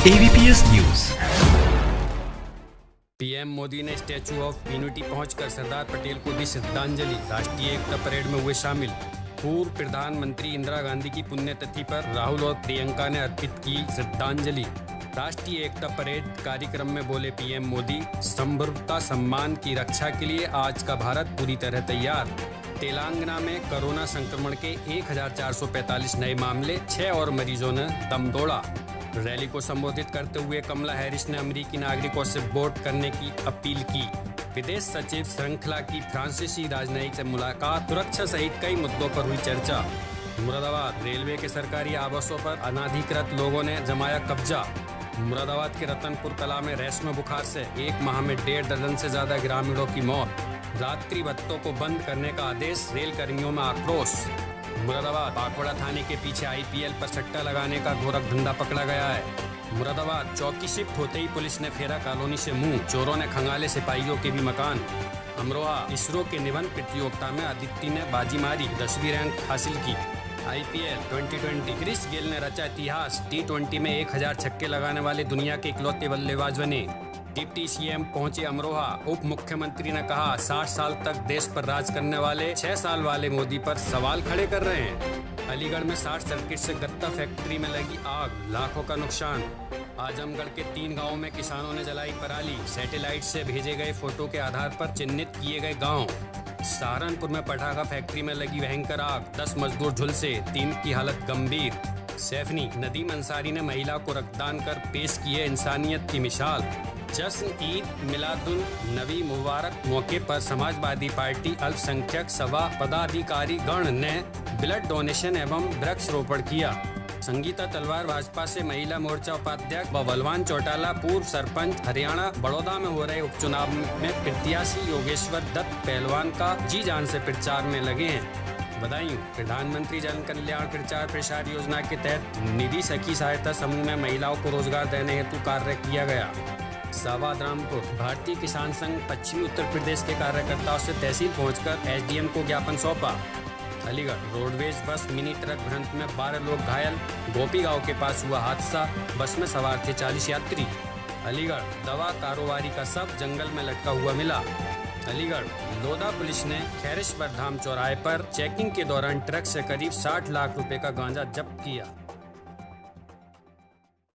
ABS news PM Modi ने statue of unity पहुंचकर सरदार पटेल को दी श्रद्धांजलि। राष्ट्रीय एकता परेड में हुए शामिल। पूर्व प्रधानमंत्री इंदिरा गांधी की पुण्यतिथि पर राहुल और प्रियंका ने अर्पित की श्रद्धांजलि। राष्ट्रीय एकता परेड कार्यक्रम में बोले पीएम मोदी संभवता सम्मान की रक्षा के लिए आज का भारत पूरी तरह तैयार। तेलंगाना में कोरोना संक्रमण के 1445 नए मामले, छह और मरीजों ने दम तोड़ा। रैली को संबोधित करते हुए कमला हैरिस ने अमेरिकी नागरिकों से वोट करने की अपील की। विदेश सचिव श्रृंखला की फ्रांसीसी राजनयिक से मुलाकात, सुरक्षा सहित कई मुद्दों पर हुई चर्चा। मुरादाबाद, रेलवे के सरकारी आवासों पर अनाधिकृत लोगों ने जमाया कब्जा। मुरादाबाद के रतनपुर कला में रेशम बुखार से एक माह में डेढ़ दर्जन से ज़्यादा ग्रामीणों की मौत। रात्रि बत्तों को बंद करने का आदेश रेल कर्मियों में आक्रोश। मुरादाबाद बागवाड़ा थाने के पीछे आईपीएल पर सट्टा लगाने का गोरख धंधा पकड़ा गया है। मुरादाबाद, चौकी शिफ्ट होते ही पुलिस ने फेरा कॉलोनी से मुँह, चोरों ने खंगाले सिपाहियों के भी मकान। अमरोहा, इसरो के निबंध प्रतियोगिता में आदित्य ने बाजी मारी, दसवीं रैंक हासिल की। आईपीएल 2020 क्रिस गेल ने रचा इतिहास। टी में 1000 छक्के लगाने वाले दुनिया के इकलौते बल्लेबाज बने। डिप्टी सीएम पहुँचे अमरोहा। उप मुख्यमंत्री ने कहा 60 साल तक देश पर राज करने वाले 6 साल वाले मोदी पर सवाल खड़े कर रहे हैं। अलीगढ़ में साठ सर्किट से गत्ता फैक्ट्री में लगी आग, लाखों का नुकसान। आजमगढ़ के तीन गाँवों में किसानों ने जलाई पराली। सैटेलाइट से भेजे गए फ़ोटो के आधार पर चिन्हित किए गए गाँव। सहारनपुर में पटाखा फैक्ट्री में लगी भयंकर आग, दस मजदूर झुलसे तीन की हालत गंभीर। सैफनी, नदीम अंसारी ने महिला को रक्तदान कर पेश किए इंसानियत की मिसाल। जश्न, ईद मिलादुल नबी मुबारक मौके पर समाजवादी पार्टी अल्पसंख्यक सभा पदाधिकारी गण ने ब्लड डोनेशन एवं वृक्ष रोपण किया। संगीता तलवार, भाजपा से महिला मोर्चा उपाध्यक्ष व बलवान चौटाला, पूर्व सरपंच हरियाणा, बड़ौदा में हो रहे उपचुनाव में प्रत्याशी योगेश्वर दत्त पहलवान का जी जान से प्रचार में लगे हैं। बधाई प्रधानमंत्री जन कल्याण प्रचार प्रसार योजना के तहत निधि सखी सहायता समूह में महिलाओं को रोज़गार देने हेतु कार्य किया गया। सावाद रामपुर, भारतीय किसान संघ पश्चिमी उत्तर प्रदेश के कार्यकर्ताओं से तहसील पहुंचकर एसडीएम को ज्ञापन सौंपा। Aligarh roadways bus mini truck भ्रंत में बारह लोग घायल। गोपी गाँव के पास हुआ हादसा, बस में सवार थे चालीस यात्री। अलीगढ़ दवा कारोबारी का सब जंगल में लटका हुआ मिला। अलीगढ़ लोदा पुलिस ने खैरिश धाम चौराहे पर चेकिंग के दौरान ट्रक से करीब 60 लाख रुपए का गांजा जब्त किया।